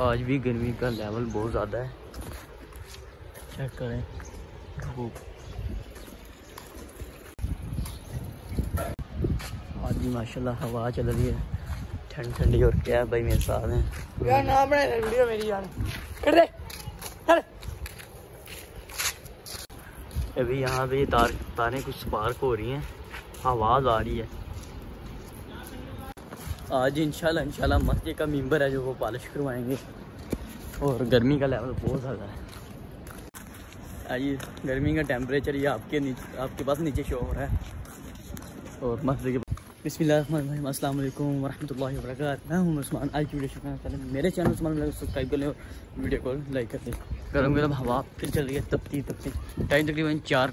आज भी गर्मी का लेवल बहुत ज़्यादा है। चेक करें। आज भी माशाल्लाह हवा चल रही है। ठंड ठंडी और क्या है भाई मेरे साथ हैं यार ना बनाए वीडियो मेरी यार। कर दे। अभी यहाँ पे तार तारें कुछ स्पार्क हो रही हैं। आवाज़ आ रही है। आज इंशाल्लाह इंशाल्लाह मस्जिद का मेंबर है जो वो पॉलिश करवाएँगे। और गर्मी का लेवल बहुत ज़्यादा है। आइए, गर्मी का टेम्परेचर ये आपके नीचे, आपके पास नीचे शो हो रहा है। और मस्जिद के बिस्मिल्लाह अस्सलाम वालेकुम वरहमतुल्लाहि मैं हूँ उस्मान, आज की वीडियो पहले मेरे चैनल उस्मान ब्लॉग सब्सक्राइब कर लें वीडियो को लाइक कर दें। गर्म गर्म हवा फिर चल रही है तपती तपती टाइम तकरीबन चार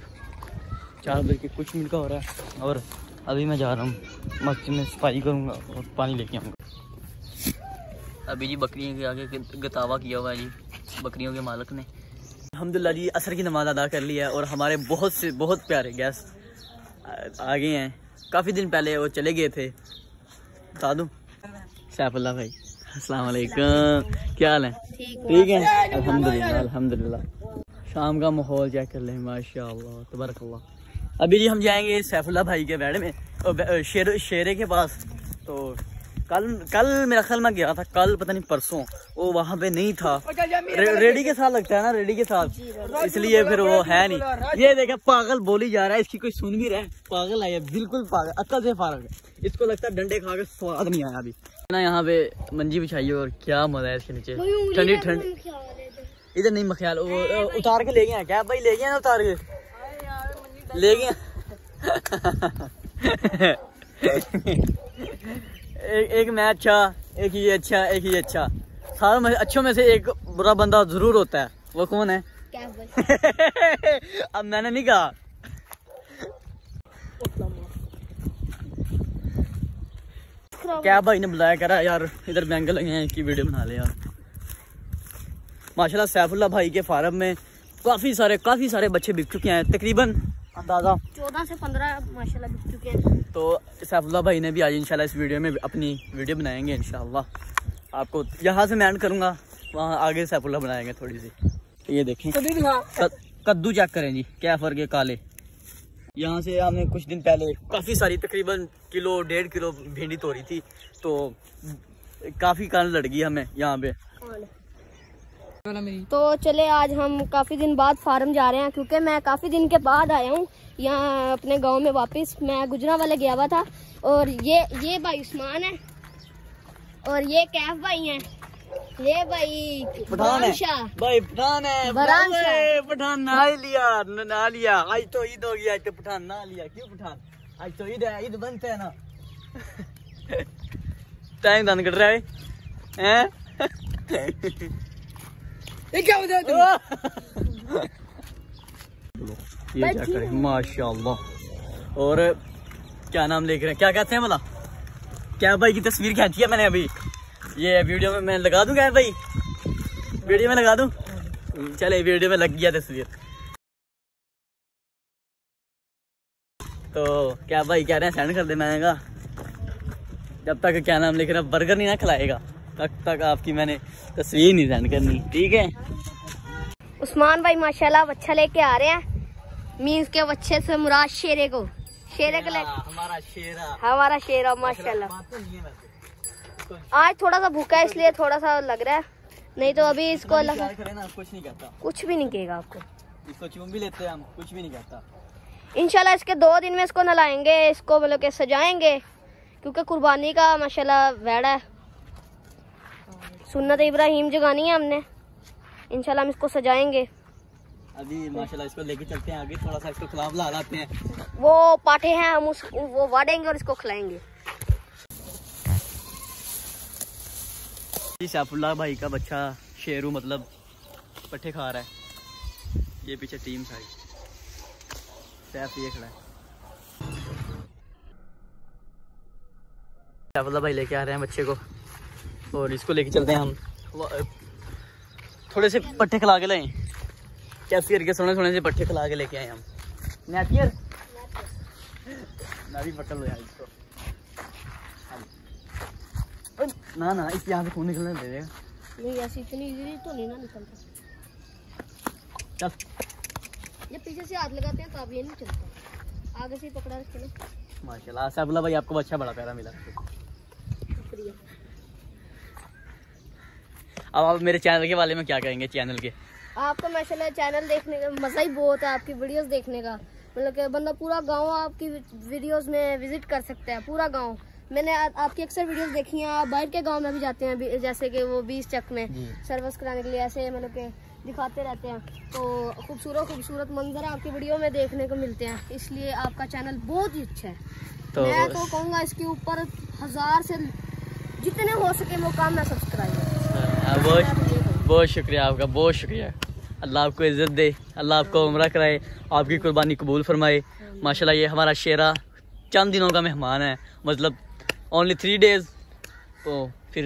चार बज के कुछ मिनट का हो रहा है। और अभी मैं जा रहा हूँ। मस्जिद में सफ़ाई करूँगा और पानी लेके आऊँगा। अभी जी बकरियों के आगे गतावा किया हुआ है जी, बकरियों के मालिक ने। अलहमदिल्ला जी, असर की नमाज़ अदा कर ली है और हमारे बहुत से बहुत प्यारे गेस्ट आ गए हैं। काफ़ी दिन पहले वो चले गए थे। बता दूँ? सैफुल्ला भाई अस्सलाम वालेकुम क्या हाल है? ठीक है? अल्हम्दुलिल्लाह अल्हम्दुलिल्लाह। शाम का माहौल चेक कर लें, माशाल्लाह, तबारकल्लाह। अभी जी हम जाएँगे सैफुल्ला भाई के बैड में शेर शेरे के पास। तो कल कल मेरा ख्याल मैं गया था कल पता नहीं परसों वो वहाँ पे नहीं था। रे, रेडी के साथ लगता है ना रेडी के साथ। इसलिए फिर वो है नहीं। ये देखा पागल बोली जा रहा है इसकी कोई सुन भी रहा है? पागल है बिल्कुल पागल अक्ल से फारग है। इसको लगता है डंडे खा के स्वाद नहीं आया अभी। ना यहाँ पे मंजी बिछाई और क्या मज़ा है इसके नीचे। ठंडी ठंड इधर नहीं मख्याल वो उतार के ले गए क्या भाई ले गए ना उतार के? ले गए एक, एक मैं अच्छा एक ही अच्छा एक ही अच्छा। सारों में अच्छों में से एक बुरा बंदा ज़रूर होता है। वो कौन है? अब मैंने नहीं कहा। क्या भाई ने बुलाया करा यार? इधर बैंगल लगे हैं इसकी वीडियो बना ले यार। माशाल्लाह सैफुल्ला भाई के फार्म में काफ़ी सारे काफ़ी सारे बच्चे बिक चुके हैं तकरीबन अंदाज़ा। चौदह से पंद्रह माशाल्लाह बिक चुके हैं। तो सैफुल्ला भाई ने भी आज इंशाल्लाह इस वीडियो में अपनी वीडियो बनाएँगे इंशाल्लाह। आपको यहाँ से मैं एंड करूँगा वहाँ आगे सैफुल्ला बनाएँगे थोड़ी सी। ये देखें। कद्दू चेक करें जी क्या फ़र्क है काले? यहाँ से हमने कुछ दिन पहले काफ़ी सारी तकरीबन किलो डेढ़ किलो भिंडी तोड़ी थी तो काफ़ी कान लड़ गई हमें यहाँ पे। तो चले आज हम काफ़ी दिन बाद फार्म जा रहे हैं क्योंकि मैं काफ़ी दिन के बाद आया हूँ यहाँ अपने गाँव में वापस। मैं गुजरा वाले गया हुआ था और ये ये भाई उस्मान है और ये कैफ भाई हैं। ये भाई पठान है। भाई पठान है। पठान ना लिया न- ना लिया। आज तो ईद होगी आज तो पठान ना लिया। क्यों पठान? आज तो ईद है ईद बनते है ना। टाइम दान कट रहा है हैं? ये क्या है ये क्या करें? माशाल्लाह। और क्या नाम लिख रहे हैं? क्या कहते हैं भला? क्या भाई की तस्वीर खींची है मैंने अभी? ये वीडियो में मैं लगा दूँ क्या भाई? वीडियो में लगा दूँ? चले वीडियो में लग गया तस्वीर। तो क्या भाई कह रहे हैं सेंड कर दे मैंने कहा। जब तक क्या नाम लिख रहा बर्गर नहीं ना खिलाएगा। तब तक आपकी मैंने तस्वीर नहीं सेंड करनी। ठीक है? उस्मान भाई माशाल्लाह बच्चा लेके आ रहे हैं। मीन्स के बच्चे से मुराद शेरे को। शेरे को हमारा शेरा। हमारा शेरा माशाल्लाह तो आज थोड़ा सा भूखा है इसलिए थोड़ा सा लग रहा है। नहीं तो अभी इसको इतना भी लग... ना कुछ नहीं करता। कुछ भी नहीं कहेगा आपको। इसको चूम भी लेते हैं हम कुछ भी नहीं करता। इंशाल्लाह इसके दो दिन में इसको नहलाएँगे इसको मतलब के सजाएँगे क्योंकि कुर्बानी का माशाल्लाह वेड़ा है। सुन्नत इब्राहिम जगानी है हमने। इंशाल्लाह हम इसको सजाएँगे। अभी माशाल्लाह इसको लेके चलते हैं आगे थोड़ा सा इसको खिलाफ ला लाते हैं। वो पाठे हैं हम उस वो वाड़ेंगे और इसको खिलाएँगे। सैफुल्ला भाई का बच्चा शेरू मतलब पट्टे खा रहा है। ये पीछे टीम सारी। सैफ ये खड़ा है। सैफुल्ला भाई लेके आ रहे हैं बच्चे को। और इसको लेके चलते हैं हम। थोड़े से पट्टे खिला के लाए। कैफियर के सोने सोने से पट्टे खिला के लेके आए हम? नेपियर ना भी पकड़ लो यार इसको। ना ना इस यहाँ से खून निकलने दे देगा नहीं ऐसी इतनी इजीली तो नहीं ना निकलता। चल। ये पीछे से हाथ लगाते हैं तो अब ये नहीं चलता। आगे से पकड़ा रखे ना। माशाल्लाह सैफुल्ला भाई आपको अच्छा बड़ा प्यारा मिला। शुक्रिया। अब आप मेरे चैनल के बारे में क्या कहेंगे चैनल के? आपको माशाल्लाह चैनल देखने का मज़ा ही बहुत है आपकी वीडियोस देखने का। मतलब कि बंदा पूरा गाँव आपकी वीडियोस में विज़िट कर सकता है पूरा गाँव। मैंने आ, आपकी अक्सर वीडियोस देखी हैं आप बाहर के गाँव में भी जाते हैं जैसे कि वो बीस चक में। सर्विस कराने के लिए ऐसे मतलब कि दिखाते रहते हैं। तो खूबसूरत खूबसूरत मंजर आपकी वीडियो में देखने को मिलते हैं। इसलिए आपका चैनल बहुत ही अच्छा है। तो मैं तो कहूँगा इसके ऊपर हज़ार से जितने हो सके वो काम मैं सब्सक्राइब बहुत बहुत शुक्रिया आपका बहुत शुक्रिया। अल्लाह आपको इज़्ज़त दे अल्लाह आपको उम्र कराए आपकी कुर्बानी कबूल फरमाए। माशाल्लाह ये हमारा शेरा चंद दिनों का मेहमान है मतलब ओनली थ्री डेज़ तो फिर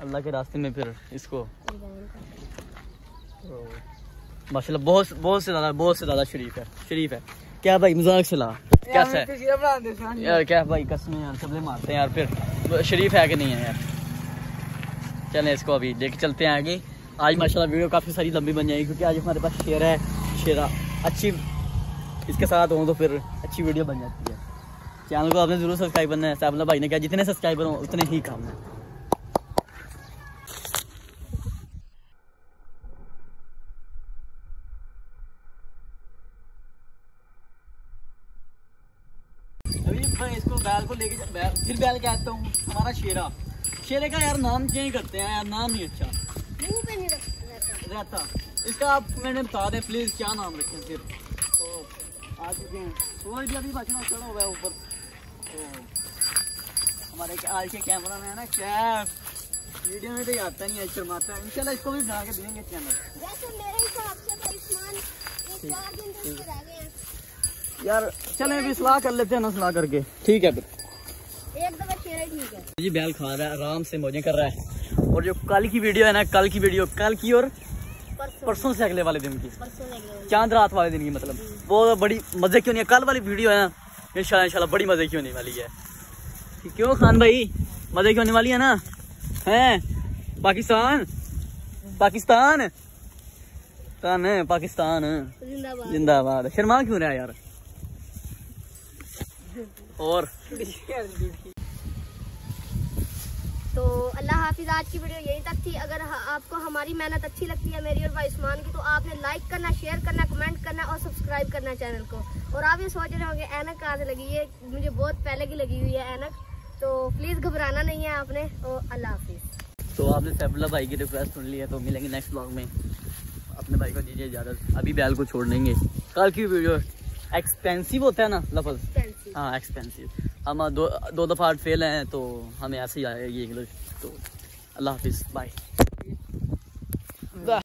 अल्लाह के रास्ते में फिर इसको तो माशाल्लाह बहुत बहुत से ज़्यादा बहुत से ज़्यादा शरीफ है शरीफ है। क्या भाई मज़ाक से ला। कैसा है? यार क्या भाई कसमें यार सबले मारते हैं यार फिर। शरीफ है कि नहीं है यार? चलें इसको अभी। लेके चलते हैं आगे। आज माशाल्लाह वीडियो काफ़ी सारी लंबी बन जाएगी, क्योंकि आज हमारे पास शेर है, शेरा। अच्छी इसके साथ हो तो फिर अच्छी वीडियो बन जाती है। चैनल को आपने ज़रूर सब्सक्राइब करना है। साहब भाई ने कहा, जितने सब्सक्राइबर हों, उतने ही काम है। बैल को लेके बैल फिर बैल कहता हूँ। हमारा शेरा। शेरे का यार नाम चेंज करते हैं? यार नाम नहीं अच्छा। मुँह पे नहीं रहता। रहता। इसका आप मैंने बता दें प्लीज़ क्या नाम रखें फिर? तो आ चुके हैं। सूरज भी अभी बचना चढ़ा हुआ है ऊपर। तो हमारे आज के कैमरा में है ना वीडियो में तो ये आता नहीं है शर्माता है। इंशाल्लाह इसको भी बना के देंगे चैनल वैसे मेरे हिसाब से तो आयुष्मान ये चार दिन तो इसके रह गए हैं। यार चलें अभी सलाह कर लेते हैं ना सलाह करके। ठीक है फिर। एक दफ़ा शेर ठीक है। जी बैल खा रहा है आराम से मौजें कर रहा है। और जो कल की वीडियो है ना कल की वीडियो कल की और परसों। से अगले वाले दिन की। चाँद रात वाले दिन की मतलब। वो बड़ी मज़े की होनी है। कल वाली वीडियो है ना इंशाल्लाह इंशाल्लाह बड़ी मज़े की होने वाली है। क्यों खान भाई? मज़े की होने वाली है ना? हैं? पाकिस्तान? पाकिस्तान? पाकिस्तान पाकिस्तान। जिंदाबाद। जिंदाबाद। शर्मा क्यों रहा है यार? और? तो अल्लाह हाफिज आज की वीडियो यहीं तक थी। अगर आपको हमारी मेहनत अच्छी लगती है मेरी और भाईस्मान की तो आपने लाइक करना शेयर करना कमेंट करना और सब्सक्राइब करना चैनल को। और आप ये सोच रहे होंगे ऐनक कहाँ से लगी? है मुझे बहुत पहले की लगी हुई है ऐनक। तो प्लीज़ घबराना नहीं है आपने। और अल्लाह हाफिज। तो आपने सैफुल्ला भाई की रिक्वेस्ट सुन ली है तो मिलेंगे नेक्स्ट ब्लॉग में। अपने भाई को दीजिए इजाज़त। अभी बैल को छोड़ देंगे। कल की वीडियो एक्सपेंसिव होता है ना लफज। हाँ एक्सपेंसिव हम दो दो दफ़ा फेल हैं तो हमें ऐसे ही आएगी इंग्लिश तो अल्लाह हाफिज़ बाय